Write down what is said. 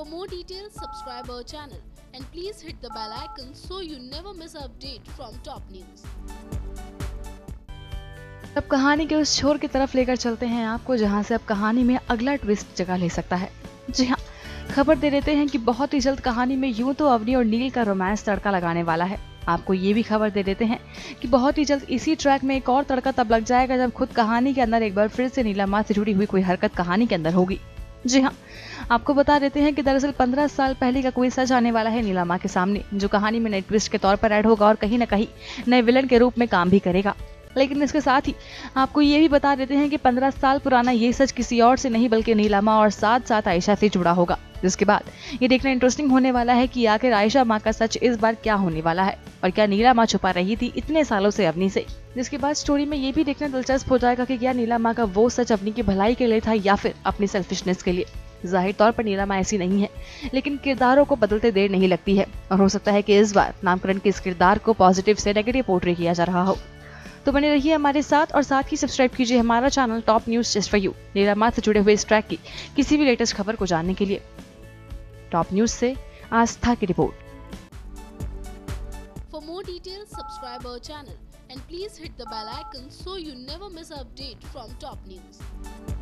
For more details, subscribe our channel and please hit the bell icon so you never miss an update from top news. अब कहानी के उस छोर की तरफ़ लेकर चलते हैं आपको जहाँ से अब कहानी में अगला ट्विस्ट जगह ले सकता है। जी हाँ खबर दे देते हैं कि बहुत ही जल्द कहानी में यूँ तो अवनी और नील का रोमांस तड़का लगाने वाला है। आपको ये भी खबर दे देते हैं कि बहुत ही जल्द इसी ट्रैक में एक और तड़का तब लग जाएगा जब खुद कहानी के अंदर एक बार फिर से नीला नीलामा से जुड़ी हुई कोई हरकत कहानी के अंदर होगी। जी हाँ। आपको बता देते हैं कि दरअसल 15 साल पहले का कोई सच आने वाला है नीलामा के सामने, जो कहानी में नए ट्विस्ट के तौर पर ऐड होगा और कहीं ना कहीं नए विलन के रूप में काम भी करेगा। लेकिन इसके साथ ही आपको ये भी बता देते हैं कि 15 साल पुराना ये सच किसी और से नहीं, बल्कि नीलामा और साथ साथ आयशा से जुड़ा होगा। जिसके बाद ये देखना इंटरेस्टिंग होने वाला है कि आखिर आयशा माँ का सच इस बार क्या होने वाला है और क्या नीला माँ छुपा रही थी इतने सालों से अवनी से। जिसके बाद स्टोरी में ये भी देखना दिलचस्प हो जाएगा कि क्या नीला माँ का वो सच अपनी की भलाई के लिए था या फिर अपनी सेल्फिशनेस के लिए। ज़ाहिर तौर पर नीलामा ऐसी नहीं है, लेकिन किरदारों को बदलते देर नहीं लगती है और हो सकता है कि इस बार नामकरण के इस किरदार को पॉजिटिव से नेगेटिव पोर्ट्रे किया जा रहा हो। तो बने रहिए हमारे साथ और साथ ही सब्सक्राइब कीजिए हमारा channel top news just for you नीलामा से जुड़े हुए इस ट्रैक की किसी भी लेटेस्ट खबर को जानने के लिए। टॉप न्यूज़ से आस्था की report. For more detail subscribe our channel and please hit the bell icon so you never miss update from top news